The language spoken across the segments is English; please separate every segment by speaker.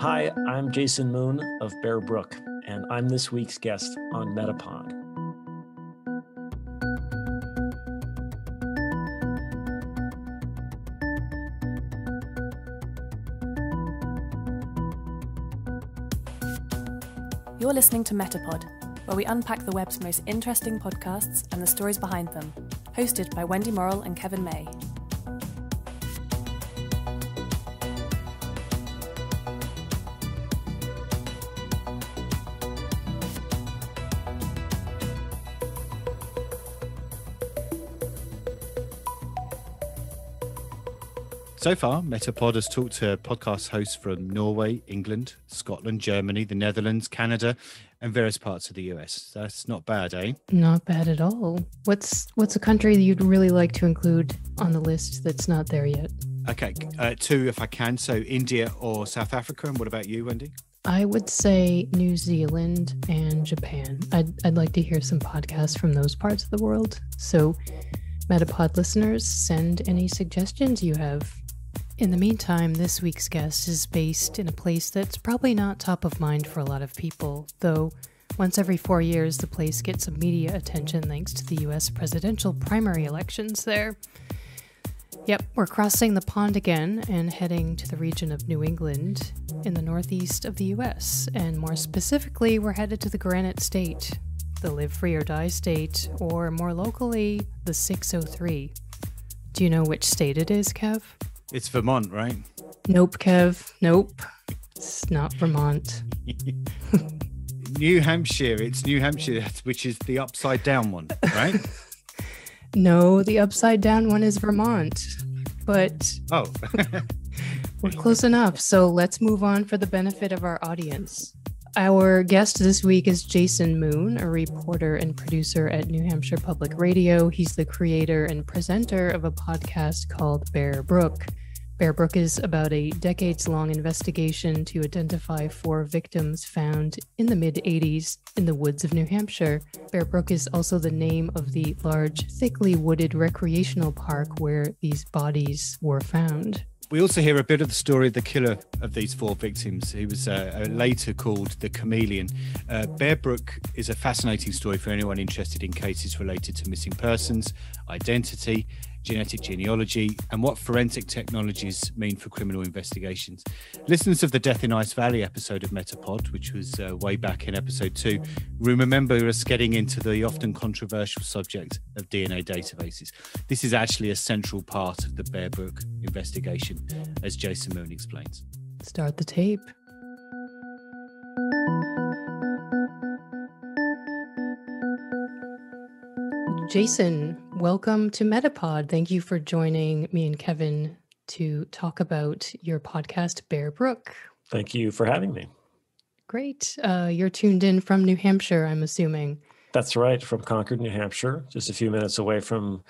Speaker 1: Hi, I'm Jason Moon of Bear Brook, and I'm this week's guest on Metapod.
Speaker 2: You're listening to Metapod, where we unpack the web's most interesting podcasts and the stories behind them, hosted by Wendy Morrill and Kevin May.
Speaker 3: So far, Metapod has talked to podcast hosts from Norway, England, Scotland, Germany, the Netherlands, Canada, and various parts of the US. That's not bad, eh?
Speaker 4: Not bad at all. What's what's a country that you'd really like to include on the list that's not there yet?
Speaker 3: Okay, uh, two if I can. So India or South Africa. And what about you, Wendy?
Speaker 4: I would say New Zealand and Japan. I'd I'd like to hear some podcasts from those parts of the world. So Metapod listeners, send any suggestions you have. In the meantime, this week's guest is based in a place that's probably not top of mind for a lot of people, though once every four years the place gets some media attention thanks to the US presidential primary elections there. Yep, we're crossing the pond again and heading to the region of New England in the northeast of the US, and more specifically, we're headed to the Granite State, the Live Free or Die State, or more locally, the 603. Do you know which state it is, Kev?
Speaker 3: It's Vermont, right?
Speaker 4: Nope, Kev. Nope. It's not Vermont.
Speaker 3: New Hampshire. It's New Hampshire, which is the upside down one, right?
Speaker 4: No, the upside down one is Vermont. But
Speaker 3: oh.
Speaker 4: we're close enough. So let's move on for the benefit of our audience. Our guest this week is Jason Moon, a reporter and producer at New Hampshire Public Radio. He's the creator and presenter of a podcast called Bear Brook. Bear Brook is about a decades long investigation to identify four victims found in the mid 80s in the woods of New Hampshire. Bear Brook is also the name of the large, thickly wooded recreational park where these bodies were found.
Speaker 3: We also hear a bit of the story of the killer of these four victims. He was uh, later called the chameleon. Uh, Bear Brook is a fascinating story for anyone interested in cases related to missing persons, identity, genetic genealogy, and what forensic technologies mean for criminal investigations. Listeners of the Death in Ice Valley episode of Metapod, which was uh, way back in episode two, remember us getting into the often controversial subject of DNA databases. This is actually a central part of the Bear Brook investigation, as Jason Moon explains.
Speaker 4: Start the tape. Jason, welcome to Metapod. Thank you for joining me and Kevin to talk about your podcast, Bear Brook.
Speaker 1: Thank you for having me.
Speaker 4: Great. Uh, you're tuned in from New Hampshire, I'm assuming.
Speaker 1: That's right, from Concord, New Hampshire, just a few minutes away from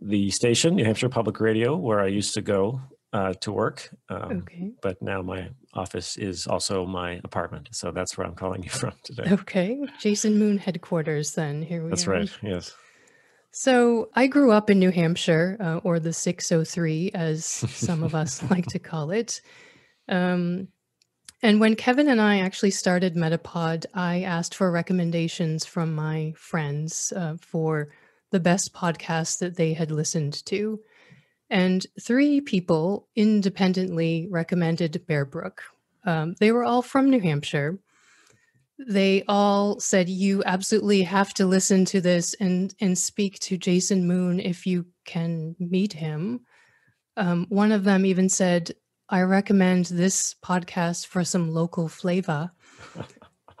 Speaker 1: the station, New Hampshire Public Radio, where I used to go uh, to work.
Speaker 4: Um, okay.
Speaker 1: But now my office is also my apartment. So that's where I'm calling you from today.
Speaker 4: Okay. Jason Moon headquarters, then. Here we
Speaker 1: That's
Speaker 4: are.
Speaker 1: right. Yes.
Speaker 4: So I grew up in New Hampshire, uh, or the 603, as some of us like to call it. Um, and when Kevin and I actually started Metapod, I asked for recommendations from my friends uh, for the best podcasts that they had listened to. And three people independently recommended Bear Brook. Um, they were all from New Hampshire they all said you absolutely have to listen to this and and speak to Jason Moon if you can meet him. Um, one of them even said, "I recommend this podcast for some local flavor."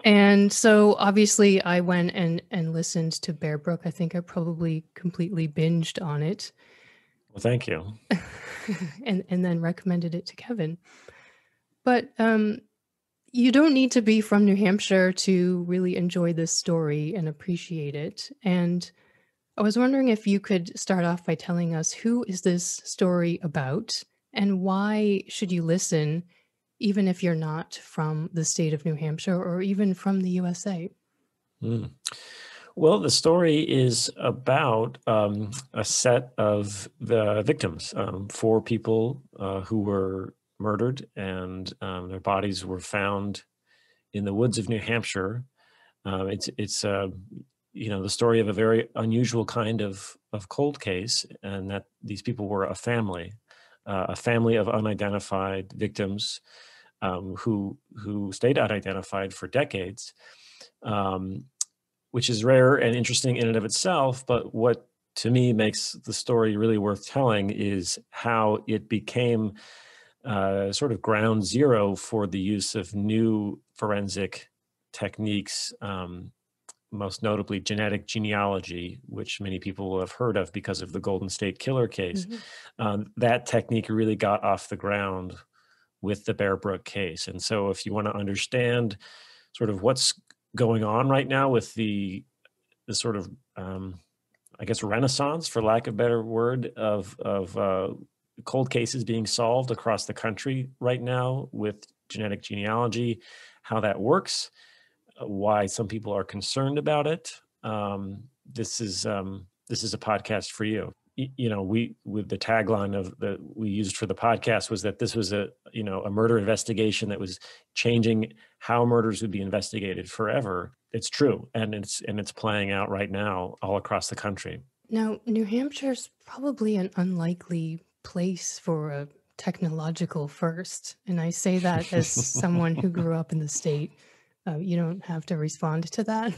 Speaker 4: and so obviously I went and and listened to Bear Brook. I think I probably completely binged on it.
Speaker 1: Well, thank you.
Speaker 4: and and then recommended it to Kevin. But um you don't need to be from New Hampshire to really enjoy this story and appreciate it. And I was wondering if you could start off by telling us who is this story about and why should you listen even if you're not from the state of New Hampshire or even from the USA?
Speaker 1: Mm. Well, the story is about um, a set of the victims, um, four people uh, who were murdered, and um, their bodies were found in the woods of New Hampshire. Um, it's it's uh, you know the story of a very unusual kind of of cold case, and that these people were a family, uh, a family of unidentified victims um, who who stayed unidentified for decades, um, which is rare and interesting in and of itself. But what to me makes the story really worth telling is how it became uh, sort of ground zero for the use of new forensic techniques, um, most notably genetic genealogy, which many people will have heard of because of the Golden State Killer case. Mm-hmm. Um, that technique really got off the ground with the Bear Brook case. And so, if you want to understand sort of what's going on right now with the the sort of um, I guess renaissance, for lack of a better word, of of uh, cold cases being solved across the country right now with genetic genealogy, how that works, uh, why some people are concerned about it. Um, this is um, this is a podcast for you. You know, we with the tagline of that we used for the podcast was that this was a you know a murder investigation that was changing how murders would be investigated forever. It's true, and it's and it's playing out right now all across the country.
Speaker 4: Now, New Hampshire's probably an unlikely place for a technological first. And I say that as someone who grew up in the state. Uh, you don't have to respond to that.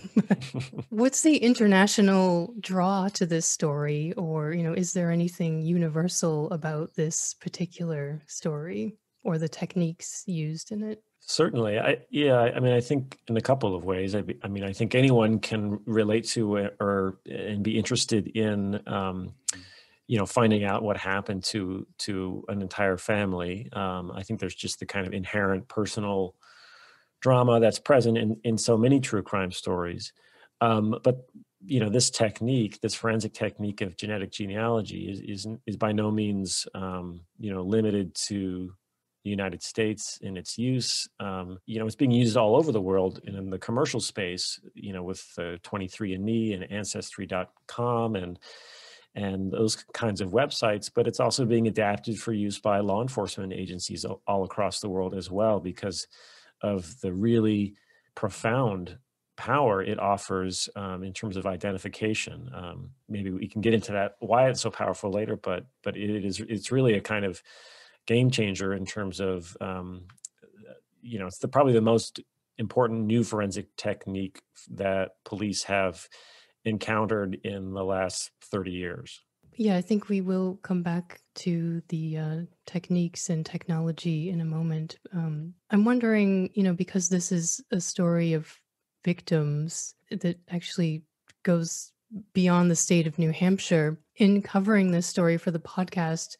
Speaker 4: What's the international draw to this story? Or, you know, is there anything universal about this particular story or the techniques used in it?
Speaker 1: Certainly, I yeah. I mean, I think in a couple of ways. I, I mean, I think anyone can relate to or and be interested in um, you know finding out what happened to to an entire family um, i think there's just the kind of inherent personal drama that's present in in so many true crime stories um, but you know this technique this forensic technique of genetic genealogy is is, is by no means um, you know limited to the United States in its use. Um, you know, it's being used all over the world and in the commercial space. You know, with uh, 23andMe and Ancestry.com and and those kinds of websites, but it's also being adapted for use by law enforcement agencies all across the world as well because of the really profound power it offers um, in terms of identification. Um, maybe we can get into that why it's so powerful later, but but it is it's really a kind of game changer in terms of um, you know it's the, probably the most important new forensic technique that police have encountered in the last 30 years.
Speaker 4: Yeah, I think we will come back to the uh, techniques and technology in a moment. Um, I'm wondering, you know, because this is a story of victims that actually goes beyond the state of New Hampshire. In covering this story for the podcast,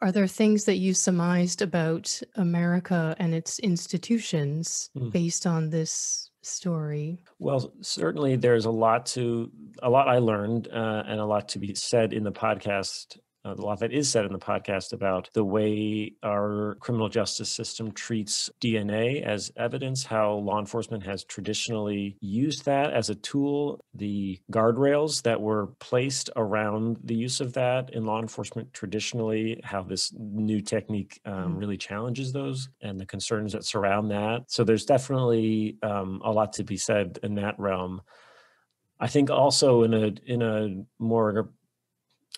Speaker 4: are there things that you surmised about America and its institutions mm. based on this story?
Speaker 1: Well, certainly there's a lot to a lot I learned uh, and a lot to be said in the podcast a lot that is said in the podcast about the way our criminal justice system treats DNA as evidence, how law enforcement has traditionally used that as a tool, the guardrails that were placed around the use of that in law enforcement traditionally, how this new technique um, mm. really challenges those and the concerns that surround that. So there's definitely um, a lot to be said in that realm. I think also in a in a more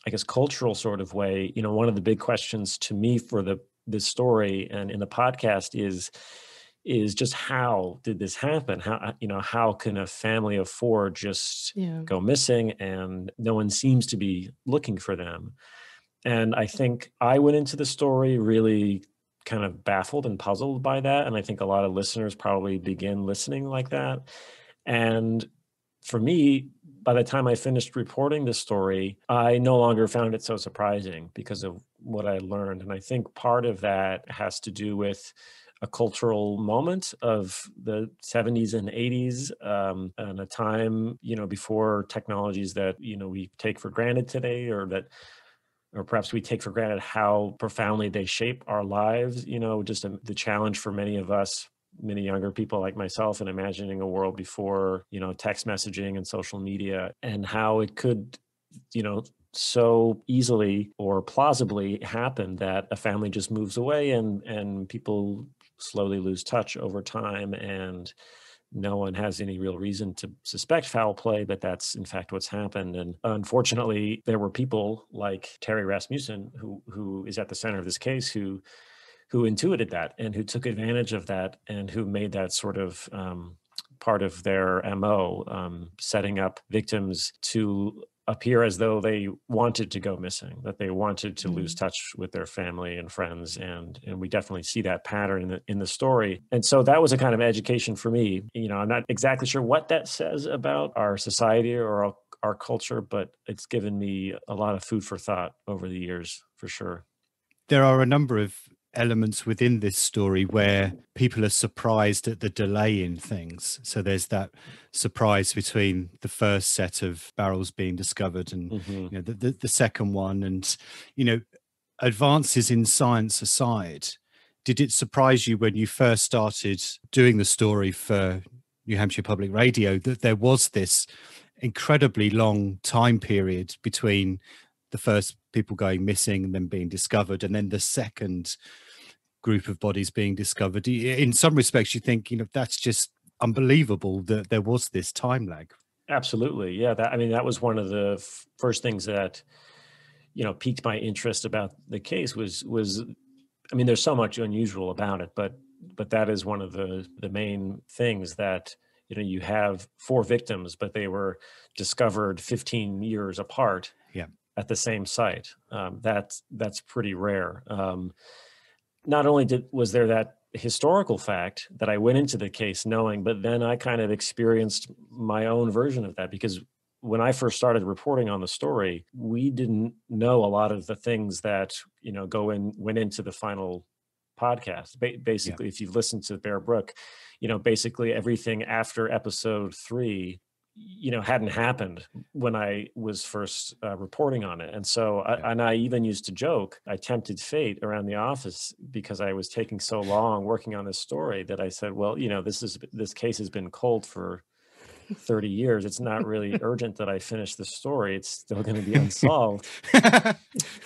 Speaker 1: I guess cultural sort of way, you know, one of the big questions to me for the this story and in the podcast is is just how did this happen? How uh, you know how can a family of four just yeah. go missing and no one seems to be looking for them? And I think I went into the story really kind of baffled and puzzled by that, and I think a lot of listeners probably begin listening like that. And for me, by the time I finished reporting the story, I no longer found it so surprising because of what I learned. And I think part of that has to do with a cultural moment of the 70s and 80s um, and a time you know before technologies that you know we take for granted today or that or perhaps we take for granted how profoundly they shape our lives you know just a, the challenge for many of us many younger people like myself and imagining a world before you know text messaging and social media and how it could you know so easily or plausibly happen that a family just moves away and and people slowly lose touch over time and no one has any real reason to suspect foul play, but that's in fact what's happened. And unfortunately, there were people like Terry Rasmussen, who who is at the center of this case, who who intuited that and who took advantage of that and who made that sort of um, part of their mo, um, setting up victims to appear as though they wanted to go missing, that they wanted to mm-hmm. lose touch with their family and friends, and and we definitely see that pattern in the, in the story. And so that was a kind of education for me. You know, I'm not exactly sure what that says about our society or our, our culture, but it's given me a lot of food for thought over the years, for sure.
Speaker 3: There are a number of elements within this story where people are surprised at the delay in things. So there's that surprise between the first set of barrels being discovered and mm-hmm. you know, the, the, the second one, and you know, advances in science aside. Did it surprise you when you first started doing the story for New Hampshire Public Radio that there was this incredibly long time period between the first people going missing and then being discovered and then the second group of bodies being discovered. In some respects, you think, you know, that's just unbelievable that there was this time lag.
Speaker 1: Absolutely. Yeah. That, I mean, that was one of the f- first things that, you know, piqued my interest about the case was, was, I mean, there's so much unusual about it, but, but that is one of the, the main things that, you know, you have four victims, but they were discovered 15 years apart.
Speaker 3: Yeah.
Speaker 1: At the same site. Um, that's, that's pretty rare. Um, not only did was there that historical fact that I went into the case knowing, but then I kind of experienced my own version of that because when I first started reporting on the story, we didn't know a lot of the things that you know go in went into the final podcast. Ba- basically, yeah. if you've listened to Bear Brook, you know basically everything after episode three you know hadn't happened when I was first uh, reporting on it, and so I, and I even used to joke I tempted fate around the office because I was taking so long working on this story that I said, well, you know, this is this case has been cold for 30 years. It's not really urgent that I finish the story. It's still going to be unsolved,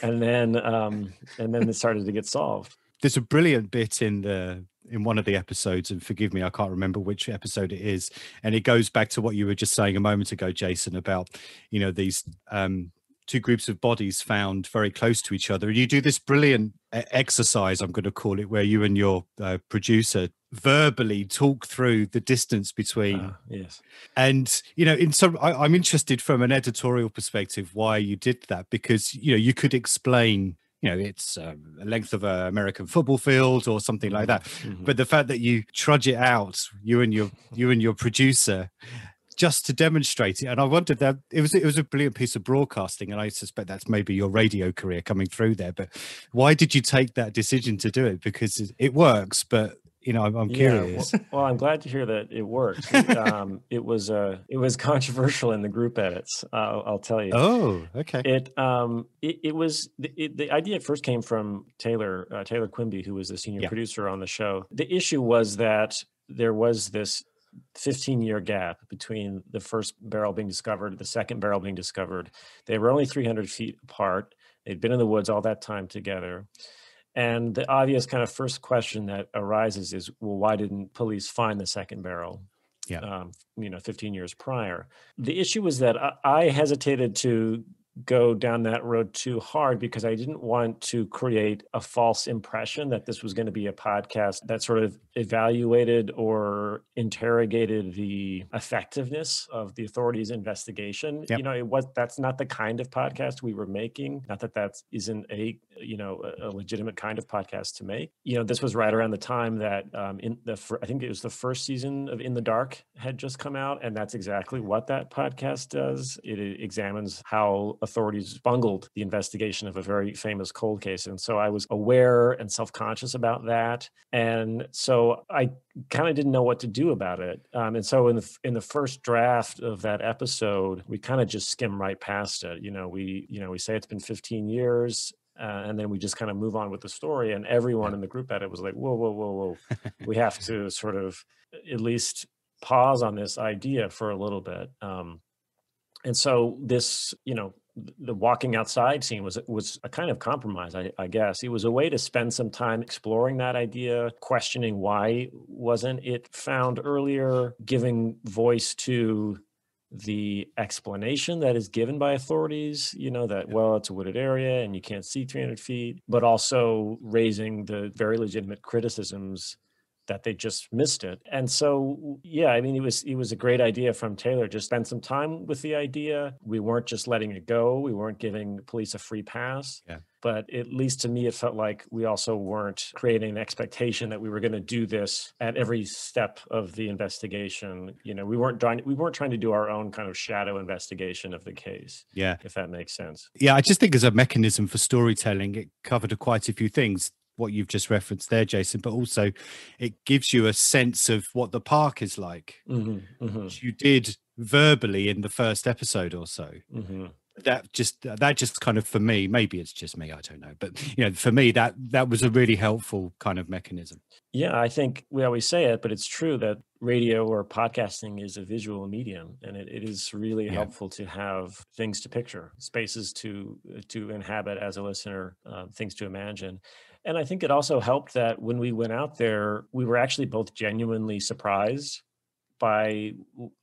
Speaker 1: and then um, and then it started to get solved.
Speaker 3: There's a brilliant bit in the in one of the episodes, and forgive me, I can't remember which episode it is, and it goes back to what you were just saying a moment ago, Jason, about you know these um, two groups of bodies found very close to each other. And you do this brilliant exercise, I'm going to call it, where you and your uh, producer verbally talk through the distance between. Uh,
Speaker 1: yes.
Speaker 3: And, you know, in some, I, I'm interested from an editorial perspective why you did that, because, you know, you could explain you know it's um, a length of an American football field or something like that. Mm-hmm. But the fact that you trudge it out, you and your you and your producer, just to demonstrate it, and I wondered that it was it was a brilliant piece of broadcasting, and I suspect that's maybe your radio career coming through there. But why did you take that decision to do it? Because it works, but you know, I'm, I'm curious.
Speaker 1: Yeah, well, well, I'm glad to hear that it worked. um, it was uh, it was controversial in the group edits. Uh, I'll tell you.
Speaker 3: Oh, okay.
Speaker 1: It um, it, it was it, the idea first came from Taylor uh, Taylor Quimby, who was the senior yeah. producer on the show. The issue was that there was this 15 year gap between the first barrel being discovered, the second barrel being discovered. They were only 300 feet apart. They'd been in the woods all that time together. And the obvious kind of first question that arises is, well, why didn't police find the second barrel?
Speaker 3: Yeah. Um,
Speaker 1: you know, 15 years prior. The issue was that I, I hesitated to go down that road too hard because I didn't want to create a false impression that this was going to be a podcast that sort of evaluated or interrogated the effectiveness of the authorities' investigation. Yep. You know, it was that's not the kind of podcast we were making. Not that that isn't a you know a, legitimate kind of podcast to make. You know, this was right around the time that um, in the I think it was the first season of In the Dark had just come out, and that's exactly what that podcast does. It examines how authorities bungled the investigation of a very famous cold case. And so I was aware and self conscious about that. And so I kind of didn't know what to do about it. Um, and so in the in the first draft of that episode, we kind of just skim right past it. You know, we you know we say it's been 15 years. Uh, and then we just kind of move on with the story, and everyone in the group edit was like, "Whoa, whoa, whoa, whoa! we have to sort of at least pause on this idea for a little bit." Um, and so this, you know, the walking outside scene was was a kind of compromise, I, I, guess. It was a way to spend some time exploring that idea, questioning why wasn't it found earlier, giving voice to the explanation that is given by authorities, you know, that, well, it's a wooded area and you can't see 300 feet, but also raising the very legitimate criticisms that they just missed it. And so, yeah, I mean, it was it was a great idea from Taylor. Just spend some time with the idea. We weren't just letting it go. We weren't giving police a free pass.
Speaker 3: Yeah.
Speaker 1: But at least to me, it felt like we also weren't creating an expectation that we were going to do this at every step of the investigation. You know, we weren't trying we weren't trying to do our own kind of shadow investigation of the case.
Speaker 3: Yeah,
Speaker 1: if that makes sense.
Speaker 3: Yeah, I just think as a mechanism for storytelling, it covered quite a few things what you've just referenced there, Jason, but also it gives you a sense of what the park is like.
Speaker 1: Mm-hmm, mm-hmm.
Speaker 3: You did verbally in the first episode or so.
Speaker 1: Mm-hmm.
Speaker 3: That just that just kind of for me, maybe it's just me, I don't know, but you know, for me that that was a really helpful kind of mechanism.
Speaker 1: Yeah, I think we always say it, but it's true that radio or podcasting is a visual medium, and it, it is really yeah. helpful to have things to picture, spaces to to inhabit as a listener, uh, things to imagine. And I think it also helped that when we went out there, we were actually both genuinely surprised by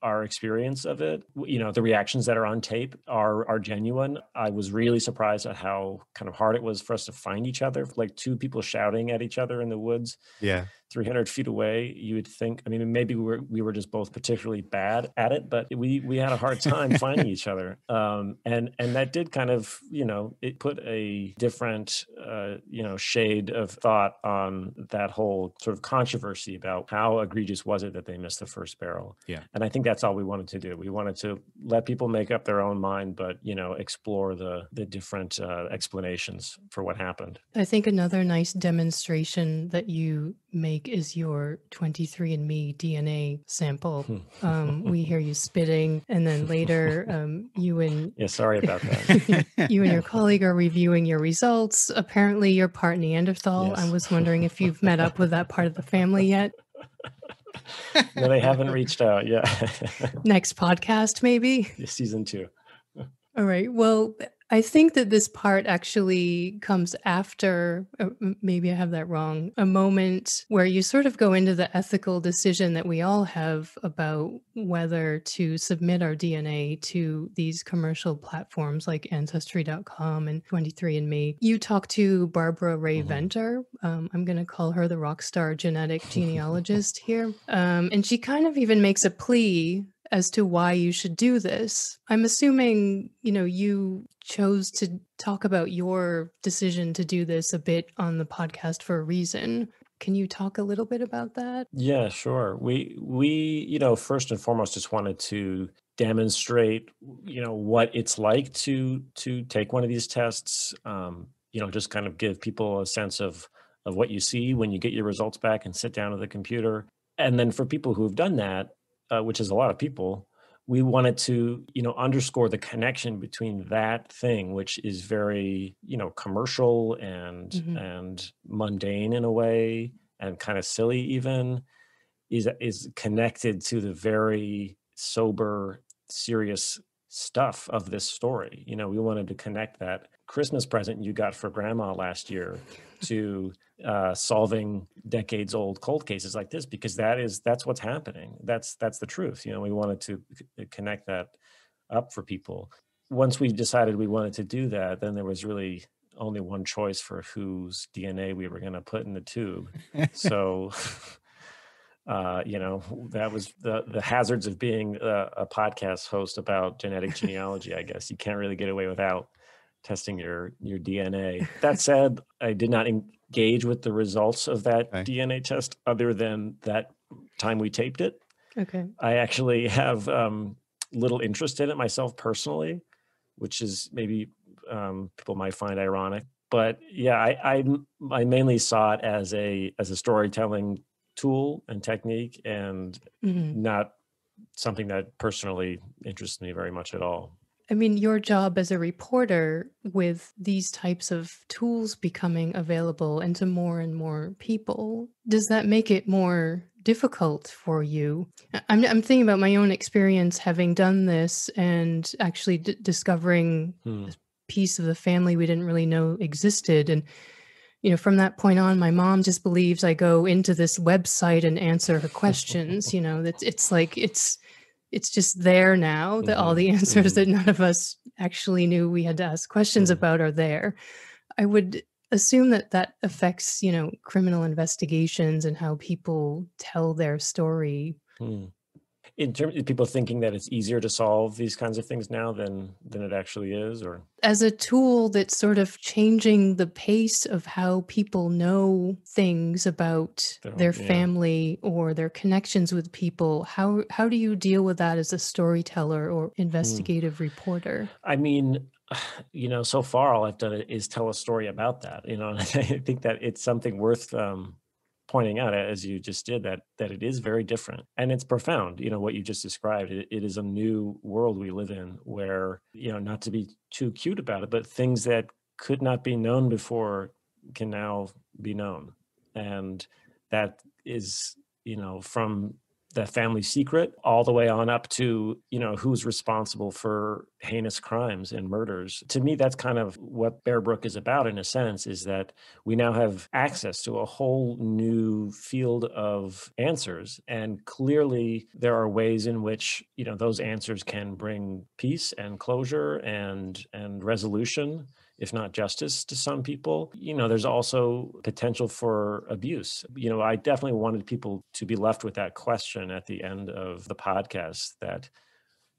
Speaker 1: our experience of it. You know, the reactions that are on tape are are genuine. I was really surprised at how kind of hard it was for us to find each other, like two people shouting at each other in the woods.
Speaker 3: Yeah.
Speaker 1: 300 feet away you would think i mean maybe we were we were just both particularly bad at it but we we had a hard time finding each other. Um, and and that did kind of you know it put a different uh, you know shade of thought on that whole sort of controversy about how egregious was it that they missed the first barrel.
Speaker 3: Yeah.
Speaker 1: And i think that's all we wanted to do. We wanted to let people make up their own mind but you know explore the the different uh, explanations for what happened.
Speaker 4: I think another nice demonstration that you make is your 23andMe DNA sample. Um, we hear you spitting, and then later, um, you and
Speaker 1: yeah, sorry about that.
Speaker 4: you and your colleague are reviewing your results. Apparently, you're part Neanderthal. Yes. I was wondering if you've met up with that part of the family yet.
Speaker 1: no, they haven't reached out yet.
Speaker 4: Next podcast, maybe
Speaker 1: season two.
Speaker 4: All right. Well, I think that this part actually comes after, uh, maybe I have that wrong, a moment where you sort of go into the ethical decision that we all have about whether to submit our DNA to these commercial platforms like Ancestry.com and 23andMe. You talk to Barbara Rae mm-hmm. Venter. Um, I'm going to call her the rock star genetic genealogist here. Um, and she kind of even makes a plea as to why you should do this. I'm assuming, you know, you chose to talk about your decision to do this a bit on the podcast for a reason. Can you talk a little bit about that?
Speaker 1: Yeah, sure. We we, you know, first and foremost just wanted to demonstrate, you know, what it's like to to take one of these tests. Um, you know, just kind of give people a sense of of what you see when you get your results back and sit down at the computer. And then for people who've done that, uh, which is a lot of people, we wanted to, you know, underscore the connection between that thing, which is very, you know, commercial and mm-hmm. and mundane in a way, and kind of silly even, is is connected to the very sober, serious stuff of this story. You know, we wanted to connect that Christmas present you got for grandma last year to uh, solving decades old cold cases like this because that is that's what's happening. That's that's the truth. You know we wanted to c- connect that up for people. Once we decided we wanted to do that then there was really only one choice for whose dna we were going to put in the tube. So uh, you know that was the the hazards of being a, a podcast host about genetic genealogy i guess you can't really get away without testing your your dna that said i did not engage with the results of that okay. DNA test other than that time we taped it.
Speaker 4: Okay.
Speaker 1: I actually have um, little interest in it myself personally, which is maybe um, people might find ironic. But yeah, I, I I mainly saw it as a as a storytelling tool and technique, and mm-hmm. not something that personally interests me very much at all.
Speaker 4: I mean, your job as a reporter with these types of tools becoming available and to more and more people, does that make it more difficult for you? I'm, I'm thinking about my own experience having done this and actually d- discovering hmm. a piece of the family we didn't really know existed. And, you know, from that point on, my mom just believes I go into this website and answer her questions. you know, it's, it's like, it's, it's just there now that mm-hmm. all the answers mm-hmm. that none of us actually knew we had to ask questions mm-hmm. about are there. I would assume that that affects, you know, criminal investigations and how people tell their story.
Speaker 1: Hmm in terms of people thinking that it's easier to solve these kinds of things now than than it actually is or
Speaker 4: as a tool that's sort of changing the pace of how people know things about their, their yeah. family or their connections with people how how do you deal with that as a storyteller or hmm. investigative mm. reporter
Speaker 1: i mean you know so far all i've done is tell a story about that you know and i think that it's something worth um pointing out as you just did that that it is very different and it's profound you know what you just described. It, it is a new world we live in where you know not to be too cute about it but things that could not be known before can now be known and that is you know from the family secret all the way on up to you know who's responsible for heinous crimes and murders. To me that's kind of what bear brook is about in a sense is that we now have access to a whole new field of answers. And clearly there are ways in which you know those answers can bring peace and closure and and resolution if not justice to some people. You know, there's also potential for abuse. You know, I definitely wanted people to be left with that question at the end of the podcast that,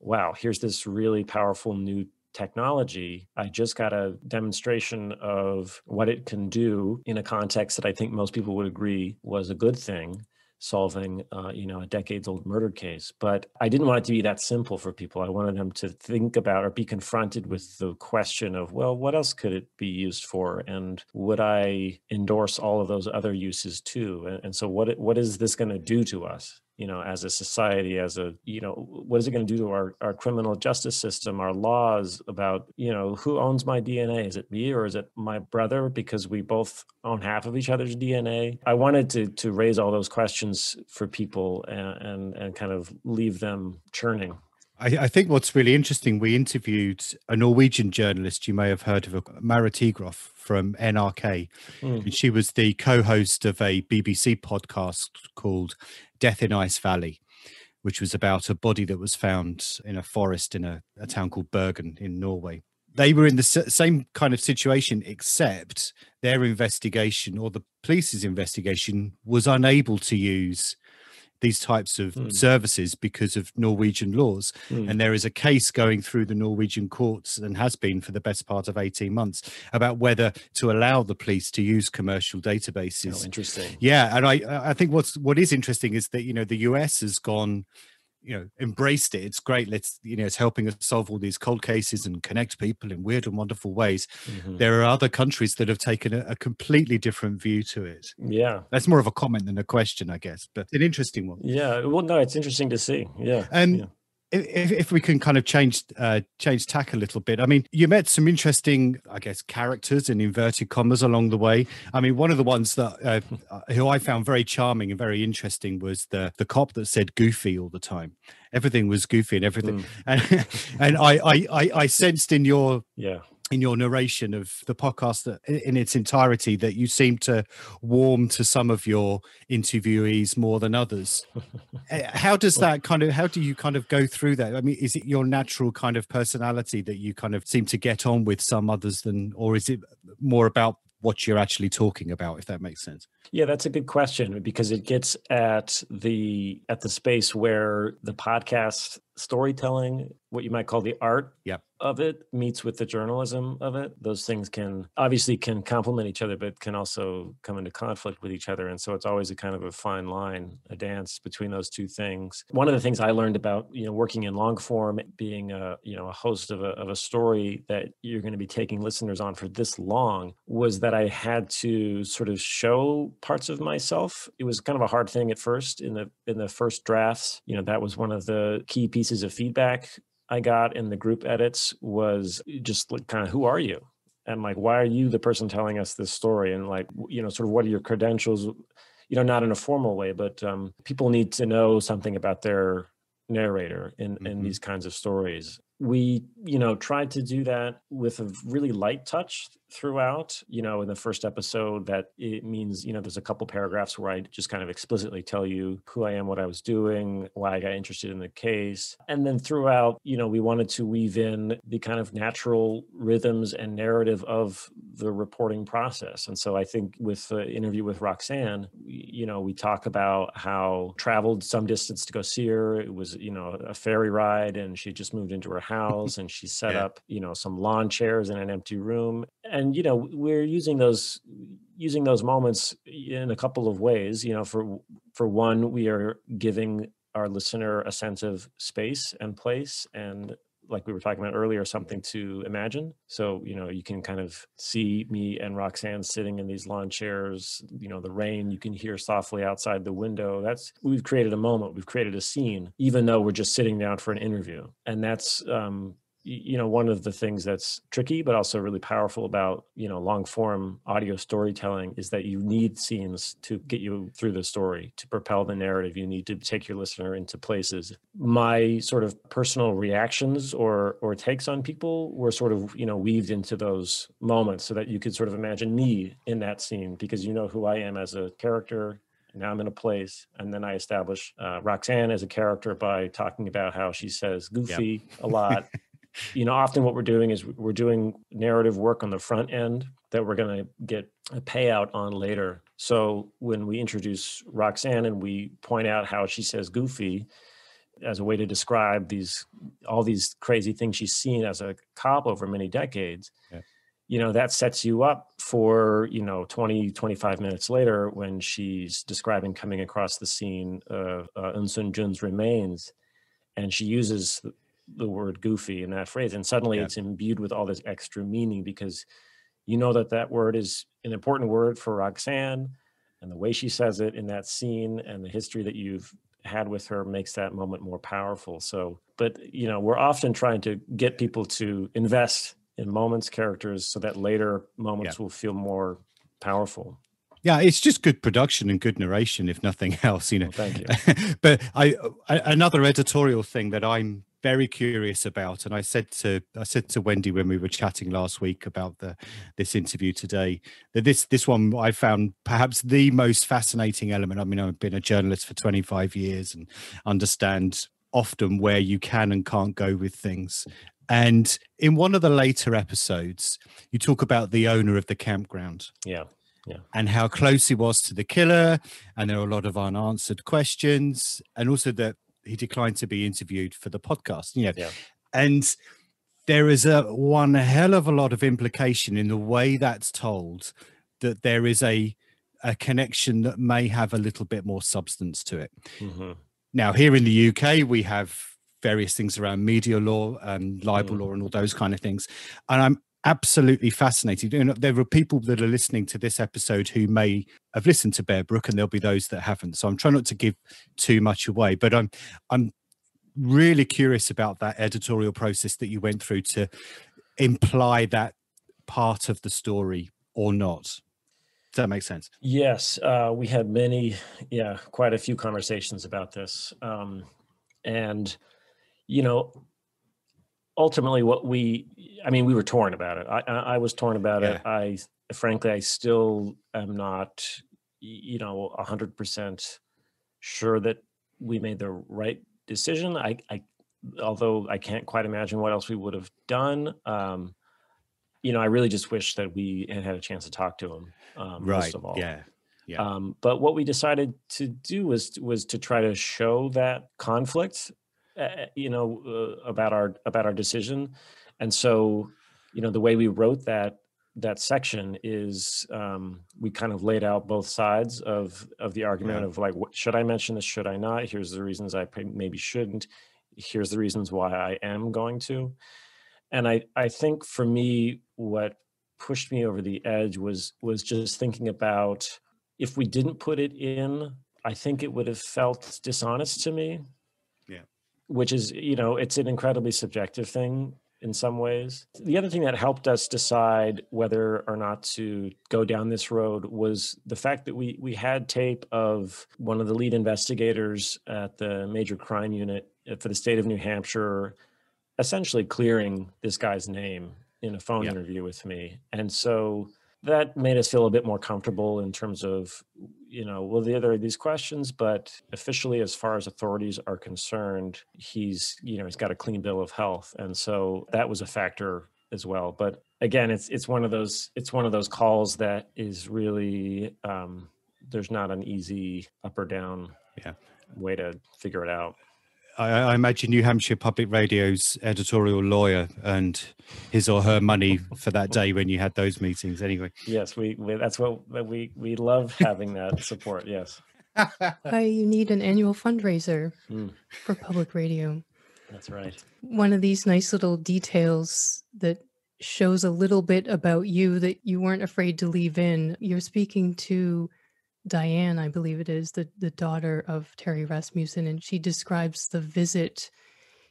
Speaker 1: wow, here's this really powerful new technology. I just got a demonstration of what it can do in a context that I think most people would agree was a good thing solving uh, you know a decades old murder case but i didn't want it to be that simple for people. I wanted them to think about or be confronted with the question of well what else could it be used for? And would i endorse all of those other uses too? And, and so what what is this going to do to us you know as a society as a you know what is it going to do to our, our criminal justice system our laws about you know who owns my dna is it me or is it my brother because we both own half of each other's dna i wanted to to raise all those questions for people and and, and kind of leave them churning
Speaker 3: I, I, think what's really interesting, we interviewed a Norwegian journalist you may have heard of, Marit Higraff from NRK. Mm. And she was the co host of a BBC podcast called Death in Ice Valley, which was about a body that was found in a forest in a, a town called Bergen in Norway. They were in the same kind of situation, except their investigation or the police's investigation was unable to use these types of mm. services because of Norwegian laws. Mm. And there is a case going through the Norwegian courts and has been for the best part of 18 months about whether to allow the police to use commercial databases.
Speaker 1: Oh, interesting.
Speaker 3: Yeah. And I, I think what's, what is interesting is that, you know, the US has gone you know embraced it it's great let's you know it's helping us solve all these cold cases and connect people in weird and wonderful ways. Mm-hmm. there are other countries that have taken a, a, completely different view to it.
Speaker 1: Yeah.
Speaker 3: That's more of a comment than a question i guess but an interesting one.
Speaker 1: Yeah well no it's interesting to see. Yeah
Speaker 3: and
Speaker 1: yeah
Speaker 3: if, if we can kind of change uh, change tack a little bit, I mean, you met some interesting, I guess, characters in inverted commas along the way. I mean, one of the ones that uh, who I found very charming and very interesting was the the cop that said "goofy" all the time. Everything was goofy and everything, mm. and and I, I I I sensed in your
Speaker 1: yeah
Speaker 3: in your narration of the podcast that in its entirety that you seem to warm to some of your interviewees more than others. Eh, how does that kind of how do you kind of go through that? I mean is it your natural kind of personality that you kind of seem to get on with some others than or is it more about what you're actually talking about if that makes sense?
Speaker 1: Yeah that's a good question because it gets at the at the space where the podcast storytelling what you might call the art
Speaker 3: yep
Speaker 1: of it meets with the journalism of it. Those things can obviously can complement each other but can also come into conflict with each other. And so it's always a kind of a fine line a dance between those two things. One of the things i learned about you know working in long form being a you know a host of a, of a story that you're going to be taking listeners on for this long was that i had to sort of show parts of myself. It was kind of a hard thing at first in the in the first drafts. You know that was one of the key pieces of feedback I got in the group edits was just like kind of who are you? And like why are you the person telling us this story? And like, you know, sort of what are your credentials? you know, not in a formal way, but um, people need to know something about their narrator in, mm-hmm. in these kinds of stories we you know tried to do that with a really light touch throughout you know in the first episode that it means you know there's a couple paragraphs where i just kind of explicitly tell you who i am what i was doing why i got interested in the case. And then throughout you know we wanted to weave in the kind of natural rhythms and narrative of the reporting process. And so i think with the interview with roxanne you know we talk about how traveled some distance to go see her. It was you know a ferry ride and she just moved into her house and she set yeah. up you know some lawn chairs in an empty room and you know we're using those using those moments in a couple of ways you know for for one we are giving our listener a sense of space and place and like we were talking about earlier something to imagine. So you know you can kind of see me and roxanne sitting in these lawn chairs you know the rain you can hear softly outside the window. That's we've created a moment we've created a scene even though we're just sitting down for an interview. And that's um you know one of the things that's tricky but also really powerful about you know long form audio storytelling is that you need scenes to get you through the story to propel the narrative you need to take your listener into places my sort of personal reactions or or takes on people were sort of you know weaved into those moments so that you could sort of imagine me in that scene because you know who i am as a character now I'm in a place, and then I establish uh, Roxanne as a character by talking about how she says "goofy" yep. a lot, you know, often what we're doing is we're doing narrative work on the front end that we're going to get a payout on later. So when we introduce Roxanne and we point out how she says goofy as a way to describe these all these crazy things she's seen as a cop over many decades, yeah. you know, that sets you up for, you know, 20, 25 minutes later when she's describing coming across the scene of uh, Eunsoon Jun's remains and she uses the word goofy in that phrase and suddenly yeah. it's imbued with all this extra meaning because you know that that word is an important word for roxanne and the way she says it in that scene and the history that you've had with her makes that moment more powerful so but you know we're often trying to get people to invest in moments characters so that later moments yeah. will feel more powerful
Speaker 3: yeah it's just good production and good narration if nothing else you know
Speaker 1: well, thank you
Speaker 3: but I, I another editorial thing that i'm very curious about and i said to i said to wendy when we were chatting last week about the this interview today that this this one i found perhaps the most fascinating element. I mean i've been a journalist for 25 years and understand often where you can and can't go with things. And in one of the later episodes you talk about the owner of the campground.
Speaker 1: Yeah yeah.
Speaker 3: and how close he was to the killer and there are a lot of unanswered questions and also that he declined to be interviewed for the podcast. You know, yeah. and there is a one hell of a lot of implication in the way that's told that there is a a connection that may have a little bit more substance to it. Mm-hmm. Now, here in the UK, we have various things around media law and libel mm. law and all those kind of things, and I'm absolutely fascinated. There are people that are listening to this episode who may have listened to Bear Brook, and there'll be those that haven't. So I'm trying not to give too much away, but I'm I'm really curious about that editorial process that you went through to imply that part of the story or not. Does that make sense?
Speaker 1: Yes, uh, we had many, yeah, quite a few conversations about this, um, and you know, ultimately what we i mean we were torn about it. I i, was torn about yeah. it i frankly i still am not you know 100% sure that we made the right decision. I i although i can't quite imagine what else we would have done um you know i really just wish that we had had a chance to talk to him um
Speaker 3: right. most of all.
Speaker 1: Yeah. Yeah. Um, but what we decided to do was was to try to show that conflict uh, you know, uh, about our about our decision, and so, you know, the way we wrote that that section is um, we kind of laid out both sides of of the argument yeah. of like, what, should I mention this? Should I not? Here's the reasons I maybe shouldn't. Here's the reasons why I am going to. And I I think for me, what pushed me over the edge was was just thinking about if we didn't put it in, I think it would have felt dishonest to me which is you know it's an incredibly subjective thing in some ways. The other thing that helped us decide whether or not to go down this road was the fact that we we had tape of one of the lead investigators at the major crime unit for the state of New Hampshire essentially clearing this guy's name in a phone
Speaker 3: Yeah.
Speaker 1: interview with me. And so that made us feel a bit more comfortable in terms of you know well there are these questions but officially as far as authorities are concerned he's you know he's got a clean bill of health and so that was a factor as well but again it's it's one of those it's one of those calls that is really um there's not an easy up or down
Speaker 3: Yeah.
Speaker 1: way to figure it out
Speaker 3: I, I imagine New Hampshire Public Radio's editorial lawyer and his or her money for that day when you had those meetings. Anyway,
Speaker 1: yes we, we that's what we we love having that support yes
Speaker 4: Why you need an annual fundraiser
Speaker 1: Mm.
Speaker 4: for public radio.
Speaker 1: that's right
Speaker 4: One of these nice little details that shows a little bit about you that you weren't afraid to leave in. You're speaking to Diane, I believe it is, the, the daughter of Terry Rasmussen, and she describes the visit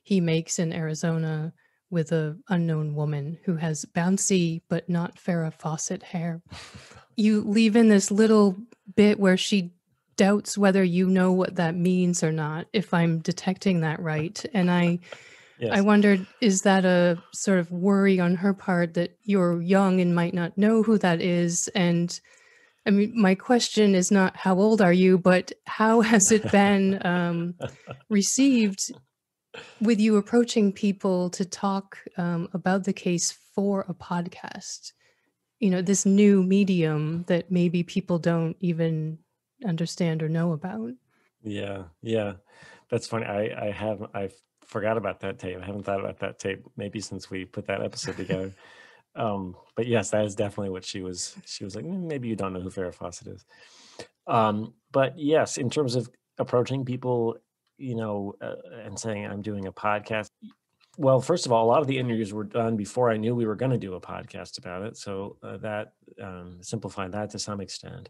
Speaker 4: he makes in Arizona with a unknown woman who has bouncy but not Farrah Fawcett hair. You leave in this little bit where she doubts whether you know what that means or not, if I'm detecting that right. And I
Speaker 1: yes
Speaker 4: I wondered, is that a sort of worry on her part that you're young and might not know who that is? And I mean, my question is not how old are you, but how has it been um, received with you approaching people to talk um, about the case for a podcast? You know, this new medium that maybe people don't even understand or know about.
Speaker 1: Yeah, yeah, that's funny. I I have I forgot about that tape. I haven't thought about that tape maybe since we put that episode together. um, but yes, that is definitely what she was. She was like, "Mm, maybe you don't know who Farrah Fawcett is. Um, but yes, in terms of approaching people, you know, uh, and saying I'm doing a podcast. Well, first of all, a lot of the interviews were done before I knew we were going to do a podcast about it, so uh, that um, simplified that to some extent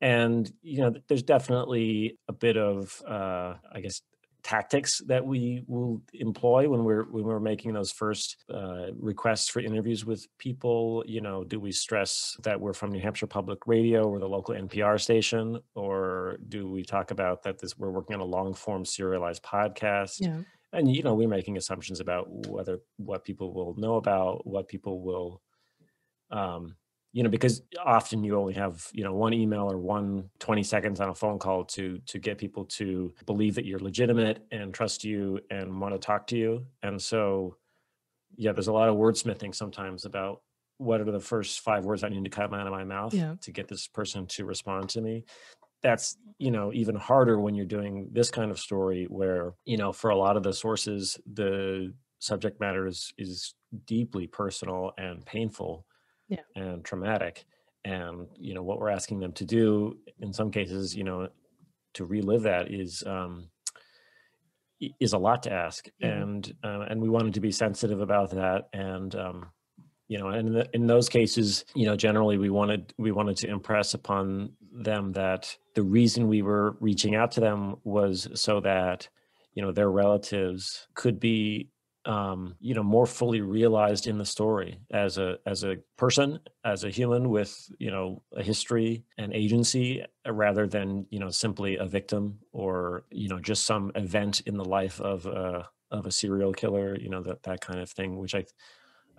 Speaker 1: and you know there's definitely a bit of uh i guess tactics that we will employ when we're when we're making those first uh, requests for interviews with people you know do we stress that we're from new hampshire public radio or the local npr station or do we talk about that this we're working on a long form serialized podcast
Speaker 4: Yeah.
Speaker 1: and you know we're making assumptions about whether what people will know about what people will um you know because often you only have you know one email or one 20 seconds on a phone call to to get people to believe that you're legitimate and trust you and want to talk to you. And so yeah there's a lot of wordsmithing sometimes about what are the first five words i need to come out of my mouth
Speaker 4: Yeah.
Speaker 1: to get this person to respond to me. That's you know even harder when you're doing this kind of story where you know for a lot of the sources the subject matter is is deeply personal and painful
Speaker 4: Yeah.
Speaker 1: and traumatic and you know what we're asking them to do in some cases you know to relive that is um is a lot to ask
Speaker 4: Yeah.
Speaker 1: and uh, and we wanted to be sensitive about that and um you know and in, the, in those cases you know generally we wanted we wanted to impress upon them that the reason we were reaching out to them was so that you know their relatives could be um you know more fully realized in the story as a as a person as a human with you know a history and agency uh, rather than you know simply a victim or you know just some event in the life of a of a serial killer you know that that kind of thing which i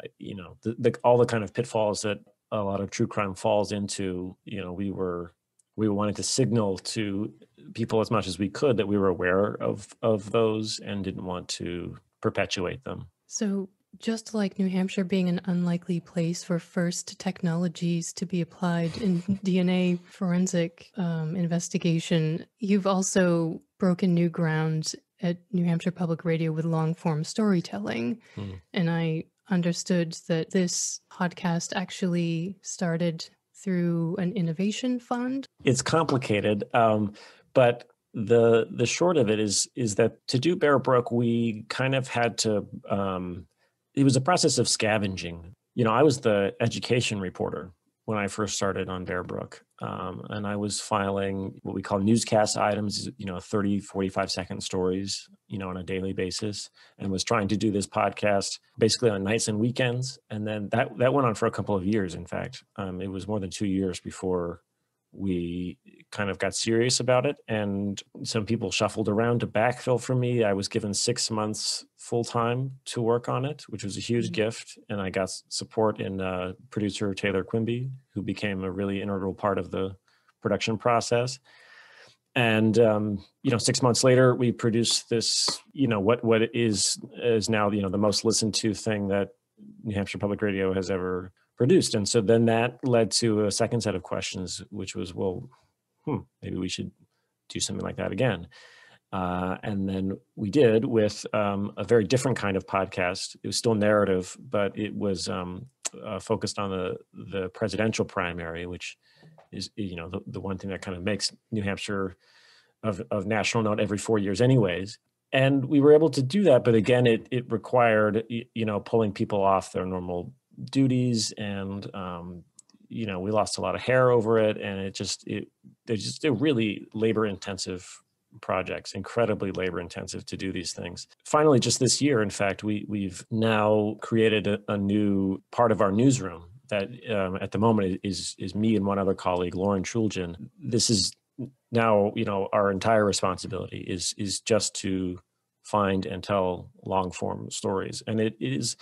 Speaker 1: I- you know the, the all the kind of pitfalls that a lot of true crime falls into you know we were we wanted to signal to people as much as we could that we were aware of of those and didn't want to perpetuate them
Speaker 4: So, just like New Hampshire being an unlikely place for first technologies to be applied in DNA forensic um, investigation, you've also broken new ground at New Hampshire Public Radio with long form storytelling.
Speaker 1: Hmm.
Speaker 4: And I understood that this podcast actually started through an innovation fund.
Speaker 1: it's complicated um, but the the short of it is is that to do bear brook we kind of had to um, it was a process of scavenging you know i was the education reporter when i first started on bear brook um, and i was filing what we call newscast items you know 30 45 second stories you know, on a daily basis and was trying to do this podcast basically on nights and weekends. And then that, that went on for a couple of years. In fact, um, it was more than two years before we kind of got serious about it. And some people shuffled around to backfill for me. I was given six months full time to work on it, which was a huge mm-hmm. gift. And I got support in uh, producer Taylor Quimby, who became a really integral part of the production process and um, you know six months later we produced this you know what what is is now you know the most listened to thing that new hampshire public radio has ever produced. And so then that led to a second set of questions which was well hmm, maybe we should do something like that again. Uh, and then we did with um, a very different kind of podcast. It was still narrative but it was um, uh, focused on the the presidential primary which is you know the, the one thing that kind of makes New Hampshire of, of national note every four years anyways. And we were able to do that but again it it required you know pulling people off their normal duties and um, you know we lost a lot of hair over it and it just it they're just they're really labor intensive projects incredibly labor intensive to do these things finally just this year in fact we we've now created a, a new part of our newsroom that um, at the moment is is me and one other colleague, Lauren Chooljian. This is now you know our entire responsibility is is just to find and tell long form stories, and it is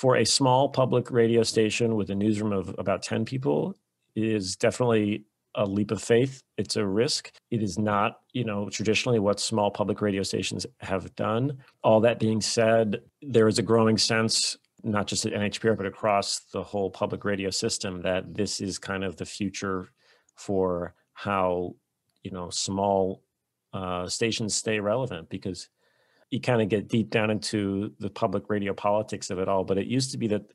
Speaker 1: for a small public radio station with a newsroom of about ten people is definitely a leap of faith. It's a risk. It is not, you know, traditionally what small public radio stations have done. All that being said, there is a growing sense not just at NHPR, but across the whole public radio system, that this is kind of the future for how you know small uh, stations stay relevant because you kind of get deep down into the public radio politics of it all. But it used to be that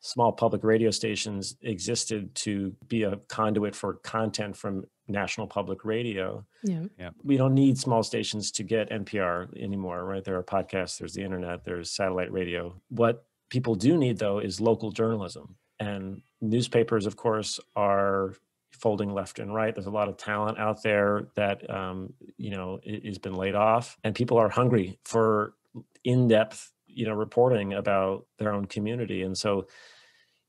Speaker 1: small public radio stations existed to be a conduit for content from national public radio.
Speaker 4: Yeah. yeah.
Speaker 1: We don't need small stations to get NPR anymore, right? There are podcasts, there's the internet, there's satellite radio. What people do need though is local journalism and newspapers of course are folding left and right. There's a lot of talent out there that um, you know has been laid off and people are hungry for in-depth you know reporting about their own community and so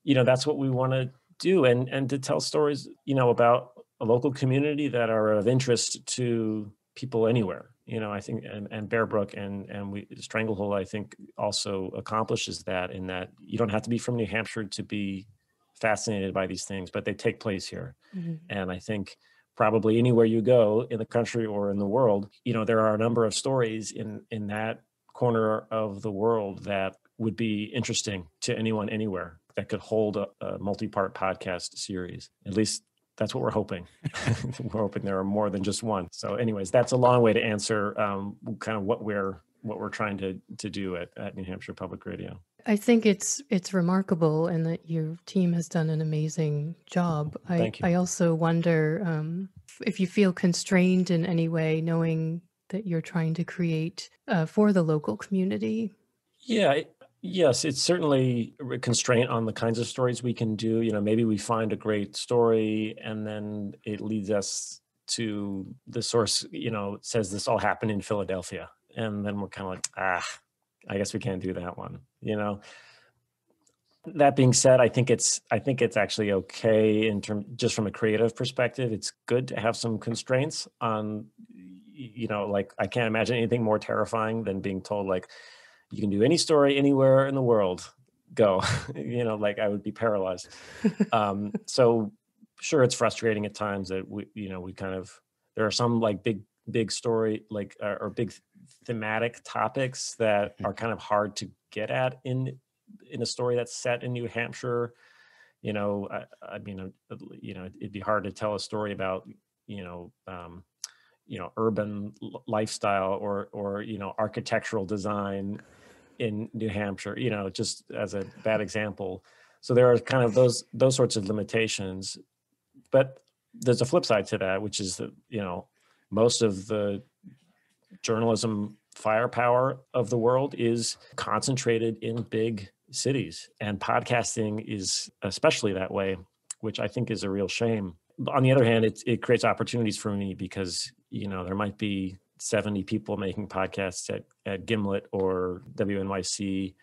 Speaker 1: you know that's what we want to do and and to tell stories you know about a local community that are of interest to people anywhere you know i think and, and bear brook and and we stranglehold i think also accomplishes that in that you don't have to be from new hampshire to be fascinated by these things but they take place here mm-hmm. and i think probably anywhere you go in the country or in the world you know there are a number of stories in in that corner of the world that would be interesting to anyone anywhere that could hold a, a multi-part podcast series at least that's what we're hoping. we're hoping there are more than just one. So, anyways, that's a long way to answer um, kind of what we're what we're trying to to do at, at New Hampshire Public Radio.
Speaker 4: I think it's it's remarkable, and that your team has done an amazing job. I
Speaker 1: Thank you.
Speaker 4: I also wonder um, if you feel constrained in any way, knowing that you're trying to create uh, for the local community.
Speaker 1: Yeah, Yes, it's certainly a constraint on the kinds of stories we can do. You know, maybe we find a great story and then it leads us to the source, you know, says this all happened in Philadelphia. And then we're kind of like, ah, I guess we can't do that one, you know. That being said, I think it's I think it's actually okay in term just from a creative perspective. It's good to have some constraints on you know, like I can't imagine anything more terrifying than being told like you can do any story anywhere in the world go you know like i would be paralyzed um so sure it's frustrating at times that we you know we kind of there are some like big big story like uh, or big thematic topics that mm. are kind of hard to get at in in a story that's set in new hampshire you know i, I mean uh, you know it'd be hard to tell a story about you know um you know urban lifestyle or or you know architectural design in New Hampshire, you know, just as a bad example. So there are kind of those those sorts of limitations. But there's a flip side to that, which is that, you know, most of the journalism firepower of the world is concentrated in big cities. And podcasting is especially that way, which I think is a real shame. On the other hand, it, it creates opportunities for me because, you know, there might be 70 people making podcasts at, at Gimlet or WNYC,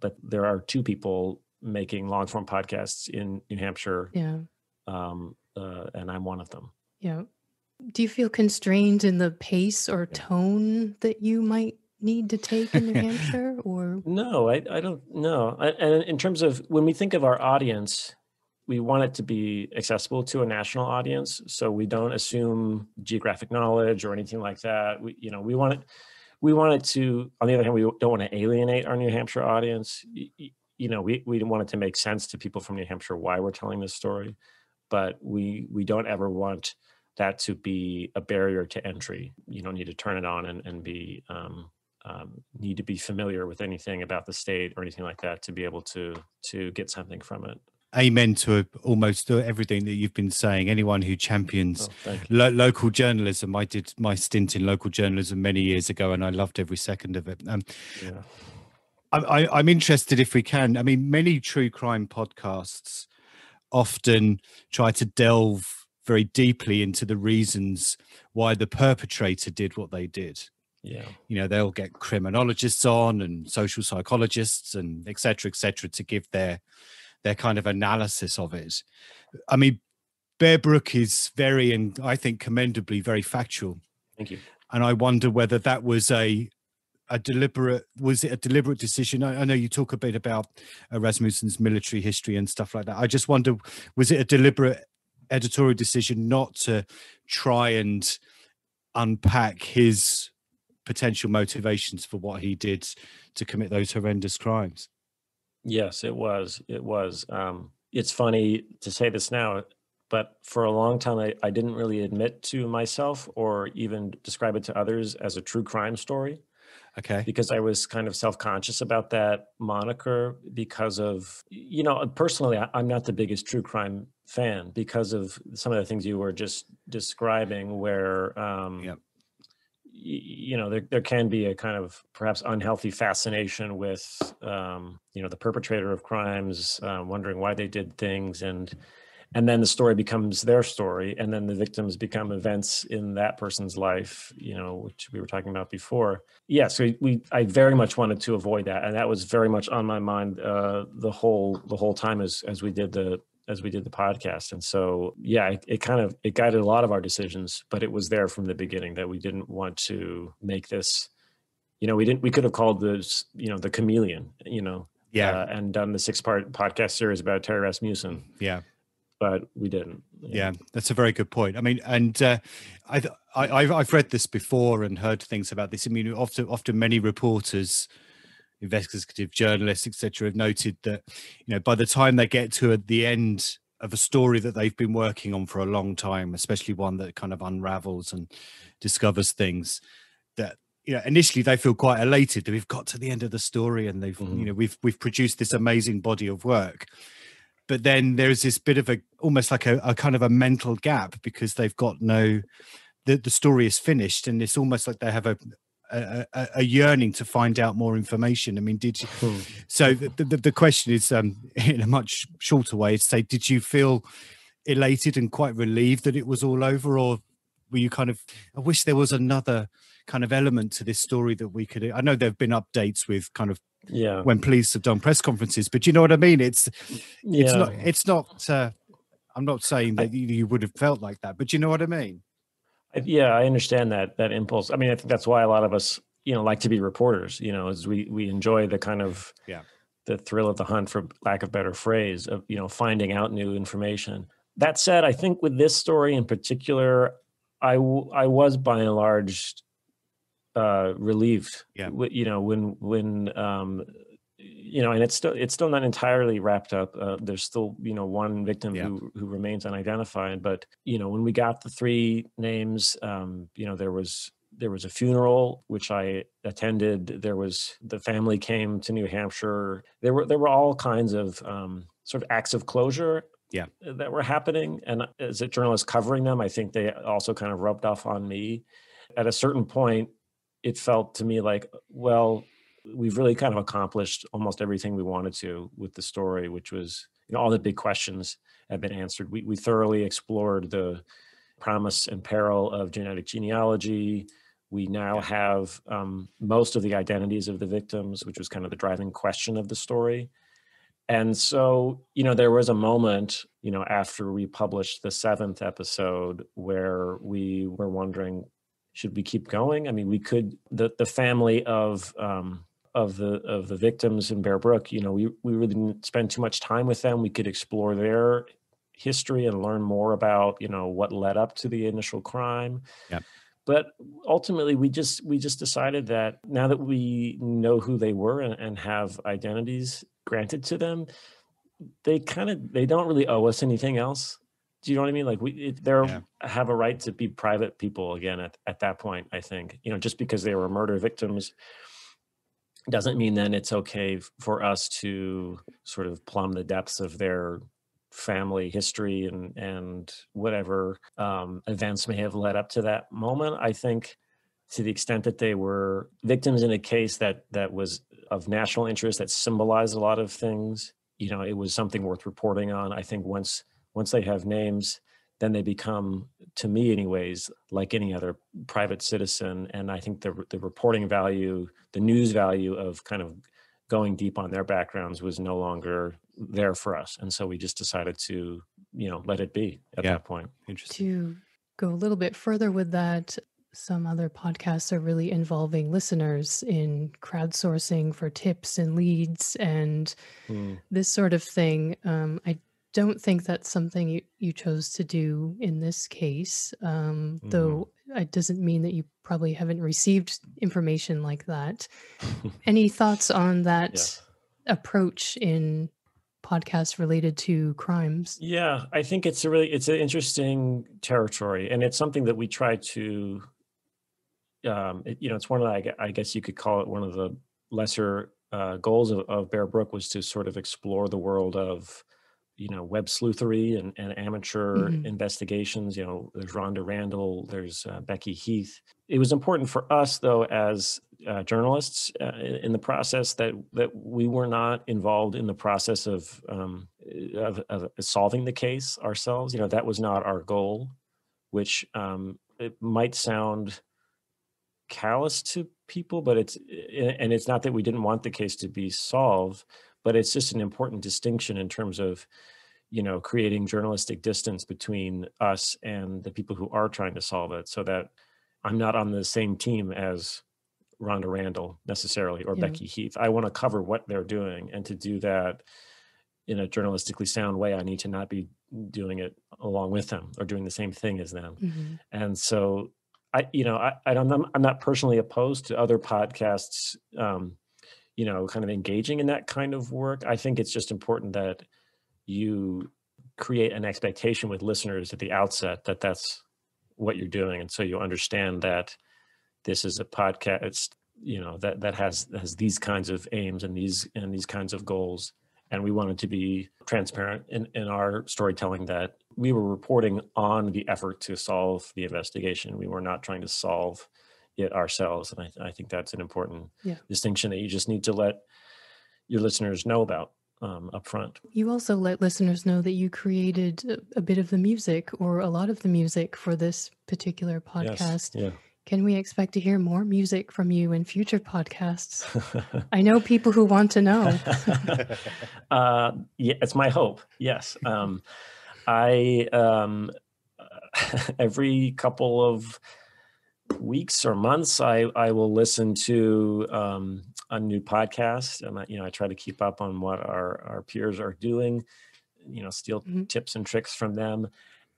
Speaker 1: but there are two people making long form podcasts in New Hampshire.
Speaker 4: Yeah.
Speaker 1: Um, uh, and I'm one of them.
Speaker 4: Yeah. Do you feel constrained in the pace or tone that you might need to take in New Hampshire or
Speaker 1: No, I, I don't know. And in terms of when we think of our audience, we want it to be accessible to a national audience. So we don't assume geographic knowledge or anything like that. We, you know, we want it, we want it to, on the other hand, we don't want to alienate our New Hampshire audience. You know, we, we want it to make sense to people from New Hampshire why we're telling this story, but we, we don't ever want that to be a barrier to entry. You don't need to turn it on and, and be, um, um, need to be familiar with anything about the state or anything like that to be able to to get something from it.
Speaker 3: Amen to almost everything that you've been saying. Anyone who champions oh, lo- local journalism, I did my stint in local journalism many years ago, and I loved every second of it. Um, yeah. I, I'm interested if we can. I mean, many true crime podcasts often try to delve very deeply into the reasons why the perpetrator did what they did.
Speaker 1: Yeah.
Speaker 3: You know they'll get criminologists on and social psychologists and etc etc to give their their kind of analysis of it. I mean Bear Brook is very and i think commendably very factual.
Speaker 1: Thank you.
Speaker 3: And i wonder whether that was a a deliberate was it a deliberate decision? I, I, know you talk a bit about uh, rasmussen's military history and stuff like that. I just wonder was it a deliberate editorial decision not to try and unpack his potential motivations for what he did to commit those horrendous crimes.
Speaker 1: Yes, it was. It was. Um, it's funny to say this now, but for a long time, I, I didn't really admit to myself or even describe it to others as a true crime story.
Speaker 3: Okay.
Speaker 1: Because I was kind of self conscious about that moniker because of, you know, personally, I'm not the biggest true crime fan because of some of the things you were just describing, where um, yep you know there, there can be a kind of perhaps unhealthy fascination with um, you know the perpetrator of crimes uh, wondering why they did things and and then the story becomes their story and then the victims become events in that person's life you know which we were talking about before. Yeah so we, i very much wanted to avoid that and that was very much on my mind uh, the whole the whole time as as we did the as we did the podcast. And so yeah it, it, kind of it guided a lot of our decisions but it was there from the beginning that we didn't want to make this you know we didn't we could have called this you know the chameleon you know
Speaker 3: yeah.
Speaker 1: uh, and done the six part podcast series about terry rasmussen.
Speaker 3: Yeah
Speaker 1: but we didn't
Speaker 3: yeah, yeah that's a very good point i mean and uh, I, I i've read this before and heard things about this i mean often often many reporters investigative journalists, etc., have noted that you know by the time they get to the end of a story that they've been working on for a long time, especially one that kind of unravels and discovers things that you know initially they feel quite elated that we've got to the end of the story and they've mm-hmm. you know we've we've produced this amazing body of work but then there's this bit of a almost like a, a kind of a mental gap because they've got no the, the story is finished and it's almost like they have a, a, a, yearning to find out more information. I mean, did you? So the, the, the question is, um, in a much shorter way, to say, did you feel elated and quite relieved that it was all over, or were you kind of? I wish there was another kind of element to this story that we could. I know there have been updates with kind of
Speaker 1: yeah
Speaker 3: when police have done press conferences, but you know what I mean. It's yeah. it's not. It's not. Uh, I'm not saying that I, you, would have felt like that, but you know what I mean.
Speaker 1: Yeah, I understand that that impulse. I mean, I think that's why a lot of us, you know, like to be reporters. You know, as we we enjoy the kind of
Speaker 3: yeah
Speaker 1: the thrill of the hunt, for lack of better phrase, of you know finding out new information. That said, I think with this story in particular, I w- I was by and large uh relieved.
Speaker 3: Yeah,
Speaker 1: you know, when when um you know, and it's still it's still not entirely wrapped up. Uh, there's still you know one victim yeah. who who remains unidentified. But you know, when we got the three names, um, you know, there was there was a funeral which I attended. There was the family came to New Hampshire. There were there were all kinds of um, sort of acts of closure.
Speaker 3: Yeah.
Speaker 1: that were happening, and as a journalist covering them, I think they also kind of rubbed off on me. At a certain point, it felt to me like, well, we've really kind of accomplished almost everything we wanted to with the story, which was you know all the big questions have been answered. We we thoroughly explored the promise and peril of genetic genealogy. We now have um, most of the identities of the victims, which was kind of the driving question of the story. And so, you know, there was a moment, you know, after we published the seventh episode where we were wondering, should we keep going? I mean, we could the the family of um, of the of the victims in Bear Brook, you know, we we really didn't spend too much time with them. We could explore their history and learn more about, you know, what led up to the initial crime.
Speaker 3: Yeah.
Speaker 1: But ultimately, we just we just decided that now that we know who they were and, and have identities granted to them, they kind of they don't really owe us anything else. Do you know what I mean? Like we, it, they're
Speaker 3: Yeah.
Speaker 1: have a right to be private people again at, at that point. I think you know just because they were murder victims doesn't mean then it's okay for us to sort of plumb the depths of their family history and and whatever um, events may have led up to that moment. I think to the extent that they were victims in a case that that was of national interest that symbolized a lot of things you know it was something worth reporting on i think once once they have names then they become to me anyways like any other private citizen and i think the the reporting value the news value of kind of going deep on their backgrounds was no longer there for us and so we just decided to you know let it be at
Speaker 3: Yeah.
Speaker 1: that point
Speaker 3: Interesting.
Speaker 4: To go a little bit further with that, some other podcasts are really involving listeners in crowdsourcing for tips and leads and
Speaker 1: Hmm.
Speaker 4: this sort of thing. Um, I don't think that's something you, you chose to do in this case, um,
Speaker 1: Mhm.
Speaker 4: though it doesn't mean that you probably haven't received information like that. Any thoughts on that
Speaker 1: Yes.
Speaker 4: approach in podcasts related to crimes?
Speaker 1: Yeah, I think it's a really it's an interesting territory, and it's something that we try to, um, it, you know, it's one of the, I I guess you could call it one of the lesser uh, goals of, of Bear Brook was to sort of explore the world of, you know, web sleuthery and, and amateur
Speaker 4: Mhm.
Speaker 1: investigations. You know, there's Rhonda Randall, there's uh, Becky Heath. It was important for us, though, as uh, journalists uh, in in the process that that we were not involved in the process of, um, of of solving the case ourselves. You know, that was not our goal, which um, it might sound callous to people, but it's and it's not that we didn't want the case to be solved, but it's just an important distinction in terms of you know creating journalistic distance between us and the people who are trying to solve it so that i'm not on the same team as rhonda randall necessarily or
Speaker 4: Yeah.
Speaker 1: becky heath i want to cover what they're doing and to do that in a journalistically sound way i need to not be doing it along with them or doing the same thing as them
Speaker 4: Mhm.
Speaker 1: and so i you know i, I don't i'm I'm not personally opposed to other podcasts um you know kind of engaging in that kind of work i think it's just important that you create an expectation with listeners at the outset that that's what you're doing and so you understand that this is a podcast you know that that has has these kinds of aims and these and these kinds of goals and we wanted to be transparent in, in our storytelling that we were reporting on the effort to solve the investigation. We were not trying to solve it ourselves and i, I think that's an important
Speaker 4: Yeah.
Speaker 1: distinction that you just need to let your listeners know about um, up front
Speaker 4: You also let listeners know that you created a, bit of the music or a lot of the music for this particular podcast.
Speaker 1: yes
Speaker 4: Can we expect to hear more music from you in future podcasts? I know people who want to know.
Speaker 1: uh, yeah, it's my hope. Yes, um, I um, every couple of weeks or months, I I will listen to um, a new podcast, and I, you know I try to keep up on what our our peers are doing. You know, steal
Speaker 4: Mhm.
Speaker 1: tips and tricks from them,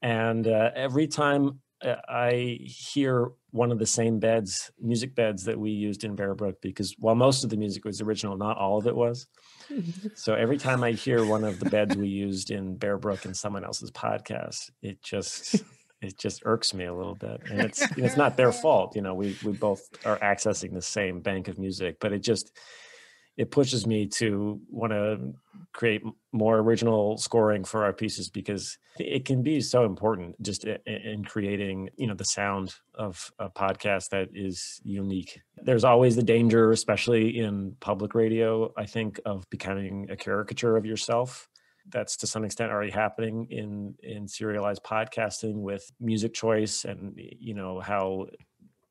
Speaker 1: and uh, every time uh, I hear one of the same beds, music beds that we used in Bear Brook, because while most of the music was original, not all of it was. So every time I hear one of the beds we used in Bear Brook in someone else's podcast, it just it just irks me a little bit. And it's it's not their fault, you know. We we both are accessing the same bank of music, but it just it pushes me to want to create more original scoring for our pieces because it can be so important just in creating you know the sound of a podcast that is unique there's always the danger especially in public radio i think of becoming a caricature of yourself that's to some extent already happening in in serialized podcasting with music choice and you know how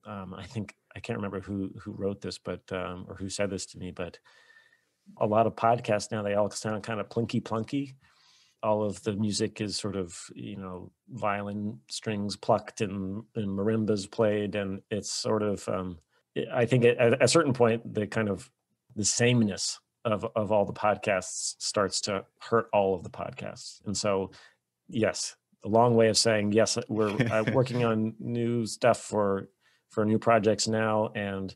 Speaker 1: um, I think I can't remember who who wrote this, but um, or who said this to me, but a lot of podcasts now they all sound kind of plinky plunky. All of the music is sort of you know violin strings plucked and, and marimbas played, and it's sort of um, I think at a certain point the kind of the sameness of of all the podcasts starts to hurt all of the podcasts, and so yes, a long way of saying yes. We're uh, working on new stuff for for new projects now, and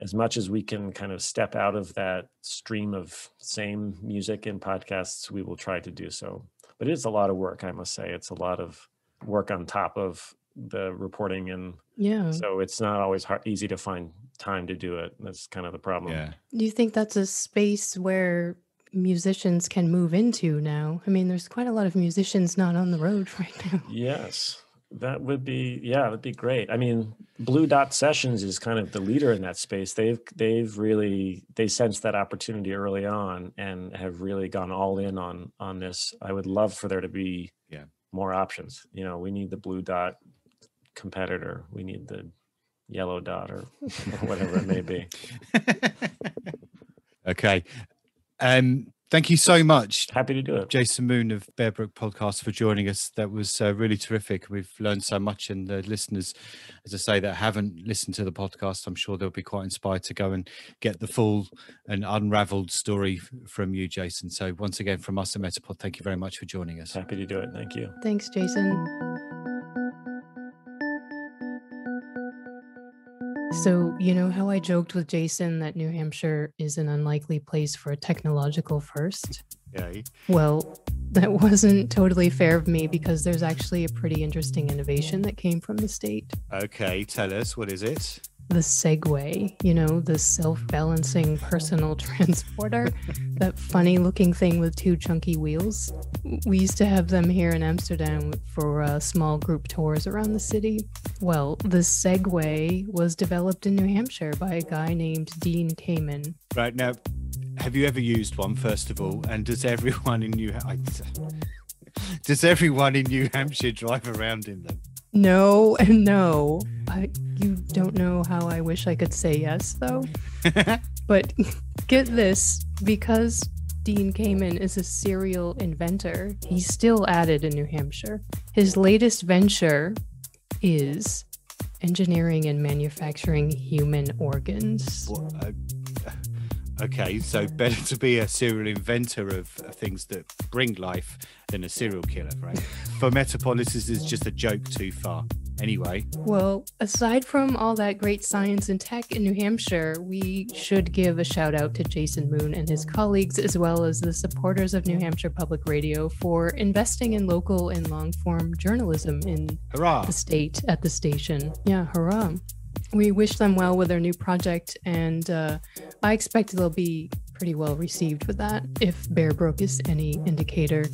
Speaker 1: as much as we can kind of step out of that stream of same music and podcasts, we will try to do so. But it's a lot of work, I must say. It's a lot of work on top of the reporting and
Speaker 4: yeah.
Speaker 1: so it's not always hard, easy to find time to do it that's kind of the problem.
Speaker 3: Yeah.
Speaker 4: do you think that's a space where musicians can move into now? I mean there's quite a lot of musicians not on the road right now.
Speaker 1: Yes that would be yeah that'd be great. I mean blue dot sessions is kind of the leader in that space. They've they've really they sensed that opportunity early on and have really gone all in on on this. I would love for there to be
Speaker 3: Yeah.
Speaker 1: more options. You know we need the blue dot competitor we need the yellow dot or whatever it may be
Speaker 3: okay. Um, thank you so much,
Speaker 1: happy to do it
Speaker 3: Jason Moon of Bear Brook Podcast, for joining us. That was uh, really terrific. We've learned so much, and the listeners, as I say, that haven't listened to the podcast, I'm sure they'll be quite inspired to go and get the full and unravelled story from you, Jason. So, once again, from us at Metapod, thank you very much for joining us.
Speaker 1: happy to do it thank you
Speaker 4: thanks jason So, you know how I joked with Jason that New Hampshire is an unlikely place for a technological first?
Speaker 3: Okay.
Speaker 4: Well, that wasn't totally fair of me because there's actually a pretty interesting innovation that came from the state.
Speaker 3: Okay. Tell us, what is it?
Speaker 4: The Segway, you know, the self balancing personal transporter, that funny looking thing with two chunky wheels. We used to have them here in Amsterdam for uh, small group tours around the city. Well, the Segway was developed in New Hampshire by a guy named Dean Kamen.
Speaker 3: Right now, have you ever used one? First of all, and does everyone in New does everyone in New Hampshire drive around in them?
Speaker 4: No, and no. I, you don't know how I wish I could say yes, though. But get this because Dean Kamen is a serial inventor, he's still at it in New Hampshire. His latest venture is engineering and manufacturing human organs.
Speaker 3: What, uh, okay, so better to be a serial inventor of, things that bring life than a serial killer, right? For Metapod, this is just a joke too far. Anyway,
Speaker 4: Well, aside from all that great science and tech in New Hampshire, we should give a shout out to Jason Moon and his colleagues, as well as the supporters of New Hampshire Public Radio, for investing in local and long form journalism in
Speaker 3: hurrah!
Speaker 4: the state at the station. Yeah, hurrah. We wish them well with their new project, and uh, I expect they'll be pretty well received with that, if Bear Brook is any indicator.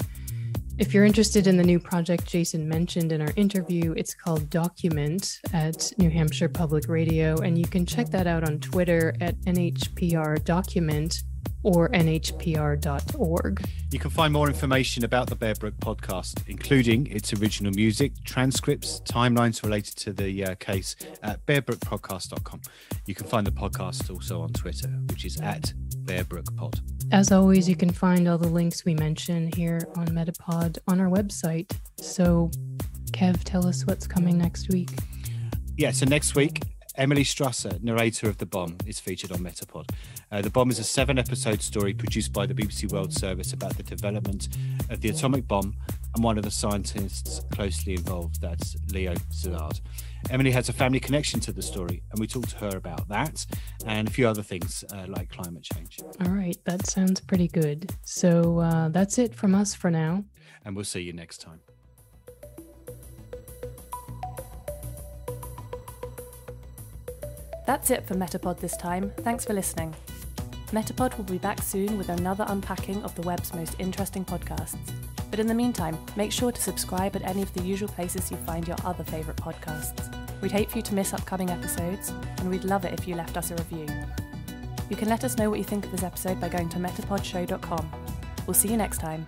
Speaker 4: If you're interested in the new project Jason mentioned in our interview, it's called Document at New Hampshire Public Radio, and you can check that out on Twitter at NHPR Document or nhpr.org.
Speaker 3: You can find more information about the Bear Brook podcast, including its original music, transcripts, timelines related to the uh, case at bearbrookpodcast.com. You can find the podcast also on Twitter, which is at bearbrookpod.
Speaker 4: As always, you can find all the links we mention here on Metapod on our website. So, Kev, tell us what's coming next week.
Speaker 3: Yeah, so next week, Emily Strasser, narrator of The Bomb, is featured on Metapod. Uh, the Bomb is a seven episode story produced by the BBC World Service about the development of the atomic bomb and one of the scientists closely involved, that's Leo Szilard. Emily has a family connection to the story, and we talked to her about that and a few other things uh, like climate change.
Speaker 4: All right, that sounds pretty good. So, uh, that's it from us for now.
Speaker 3: And we'll see you next time.
Speaker 2: That's it for Metapod this time. Thanks for listening. Metapod will be back soon with another unpacking of the web's most interesting podcasts. But in the meantime, make sure to subscribe at any of the usual places you find your other favourite podcasts. We'd hate for you to miss upcoming episodes, and we'd love it if you left us a review. You can let us know what you think of this episode by going to metapodshow.com. We'll see you next time.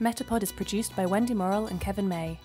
Speaker 2: Metapod is produced by Wendy Morrill and Kevin May.